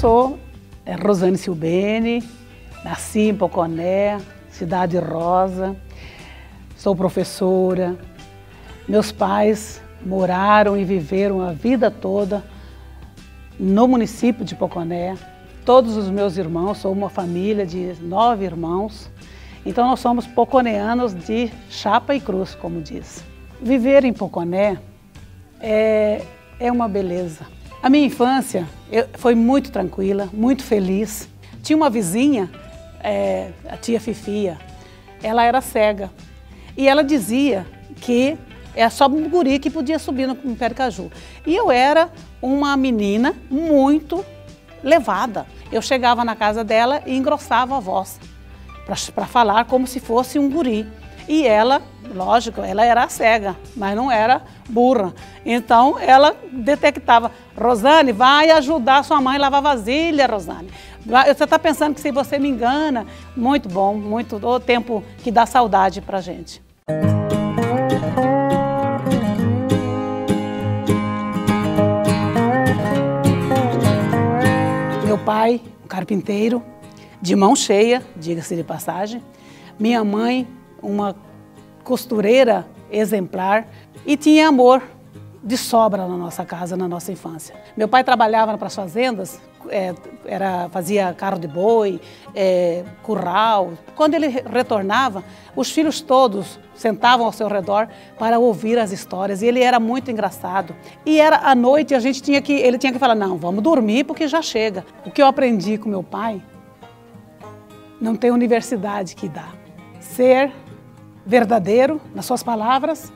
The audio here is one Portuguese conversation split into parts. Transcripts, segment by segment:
sou é, Rosane Silbene, nasci em Poconé, Cidade Rosa, sou professora. Meus pais moraram e viveram a vida toda no município de Poconé. Todos os meus irmãos, sou uma família de nove irmãos, então nós somos poconeanos de chapa e cruz, como diz. Viver em Poconé é, é uma beleza. A minha infância eu, foi muito tranquila, muito feliz. Tinha uma vizinha, é, a tia Fifia, ela era cega e ela dizia que é só um guri que podia subir no, no pé de caju. E eu era uma menina muito levada. Eu chegava na casa dela e engrossava a voz para falar como se fosse um guri. E ela, lógico, ela era cega, mas não era burra. Então ela detectava, Rosane, vai ajudar sua mãe a lavar vasilha, Rosane. Você está pensando que se você me engana, muito bom, muito o tempo que dá saudade para gente. Meu pai, um carpinteiro, de mão cheia, diga-se de passagem. Minha mãe, uma costureira exemplar e tinha amor de sobra na nossa casa, na nossa infância. Meu pai trabalhava para as fazendas, é, era, fazia carro de boi, é, curral. Quando ele retornava, os filhos todos sentavam ao seu redor para ouvir as histórias e ele era muito engraçado. E era à noite a gente tinha que, ele tinha que falar não, vamos dormir porque já chega. O que eu aprendi com meu pai não tem universidade que dá. Ser verdadeiro nas suas palavras,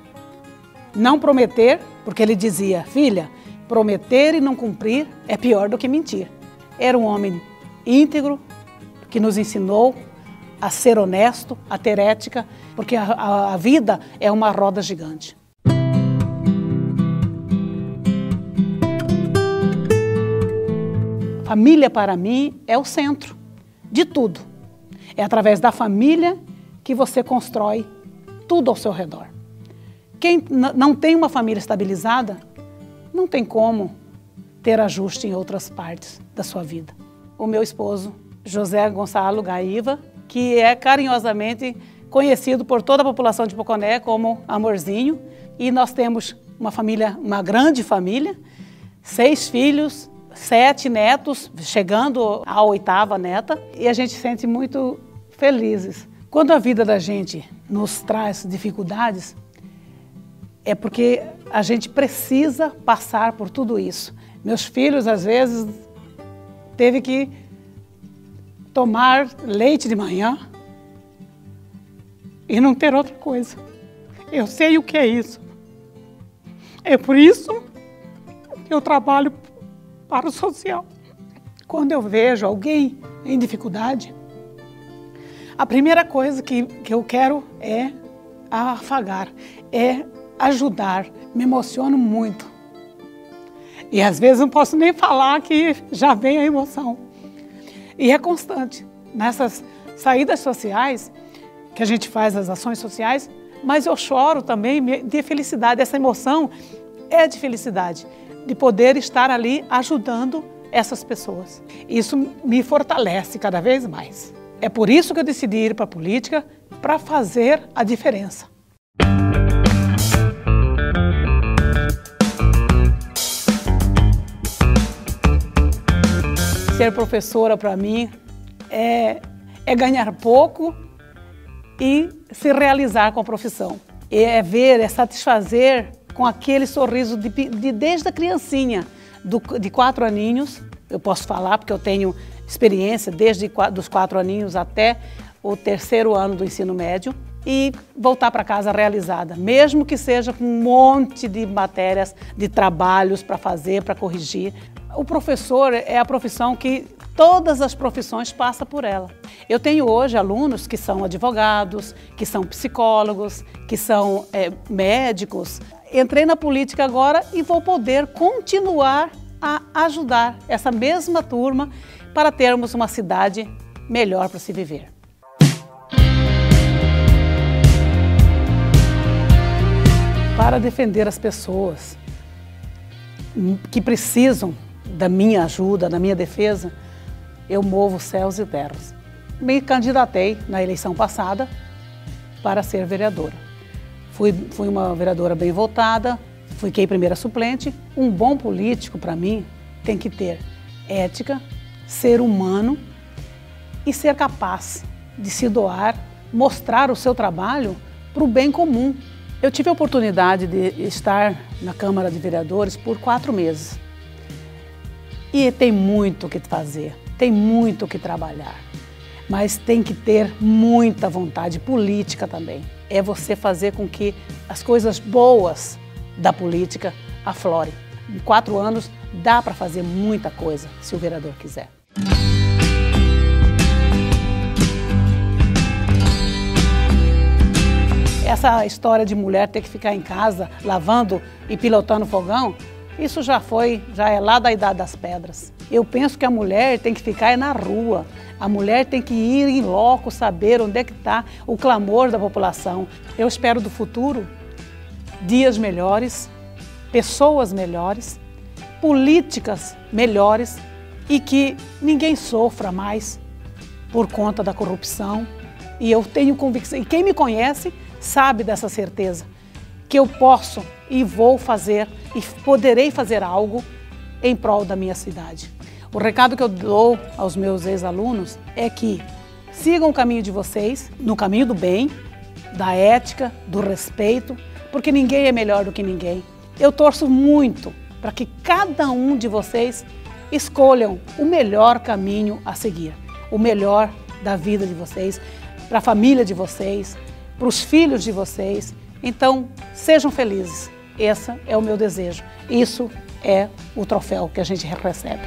não prometer, porque ele dizia, filha, prometer e não cumprir é pior do que mentir. Era um homem íntegro que nos ensinou a ser honesto, a ter ética, porque a, a, a vida é uma roda gigante. Família para mim é o centro de tudo. É através da família que você constrói tudo ao seu redor. Quem não tem uma família estabilizada, não tem como ter ajuste em outras partes da sua vida. O meu esposo, José Gonçalo Gaíva, que é carinhosamente conhecido por toda a população de Poconé como Amorzinho, e nós temos uma família, uma grande família, seis filhos, sete netos, chegando à oitava neta, e a gente se sente muito felizes. Quando a vida da gente nos traz dificuldades, é porque a gente precisa passar por tudo isso. Meus filhos, às vezes, teve que tomar leite de manhã e não ter outra coisa. Eu sei o que é isso. É por isso que eu trabalho para o social. Quando eu vejo alguém em dificuldade, a primeira coisa que, que eu quero é afagar, é ajudar. Me emociono muito. E às vezes não posso nem falar que já vem a emoção. E é constante. Nessas saídas sociais, que a gente faz as ações sociais, mas eu choro também de felicidade. Essa emoção é de felicidade, de poder estar ali ajudando essas pessoas. Isso me fortalece cada vez mais. É por isso que eu decidi ir para a política, para fazer a diferença. Ser professora para mim é, é ganhar pouco e se realizar com a profissão. É ver, é satisfazer com aquele sorriso de, de desde a criancinha, do, de quatro aninhos, eu posso falar porque eu tenho experiência desde dos quatro aninhos até o terceiro ano do ensino médio e voltar para casa realizada, mesmo que seja com um monte de matérias, de trabalhos para fazer, para corrigir. O professor é a profissão que todas as profissões passam por ela. Eu tenho hoje alunos que são advogados, que são psicólogos, que são é, médicos. Entrei na política agora e vou poder continuar a ajudar essa mesma turma para termos uma cidade melhor para se viver. Para defender as pessoas que precisam da minha ajuda, da minha defesa, eu movo céus e terras. Me candidatei na eleição passada para ser vereadora. Fui, fui uma vereadora bem votada, fiquei primeira suplente. Um bom político, para mim, tem que ter ética, ser humano e ser capaz de se doar, mostrar o seu trabalho para o bem comum. Eu tive a oportunidade de estar na Câmara de Vereadores por quatro meses. E tem muito o que fazer, tem muito o que trabalhar. Mas tem que ter muita vontade política também. É você fazer com que as coisas boas da política aflorem. Em quatro anos dá para fazer muita coisa, se o vereador quiser. Essa história de mulher ter que ficar em casa lavando e pilotando fogão, isso já foi, já é lá da idade das pedras. Eu penso que a mulher tem que ficar na rua. A mulher tem que ir em loco, saber onde é que está o clamor da população. Eu espero do futuro dias melhores, pessoas melhores, políticas melhores e que ninguém sofra mais por conta da corrupção. E eu tenho convicção, e quem me conhece sabe dessa certeza, que eu posso e vou fazer e poderei fazer algo em prol da minha cidade. O recado que eu dou aos meus ex-alunos é que sigam o caminho de vocês, no caminho do bem, da ética, do respeito, porque ninguém é melhor do que ninguém. Eu torço muito para que cada um de vocês escolham o melhor caminho a seguir, o melhor da vida de vocês, para a família de vocês, para os filhos de vocês. Então, sejam felizes. Esse é o meu desejo. Isso é o troféu que a gente recebe.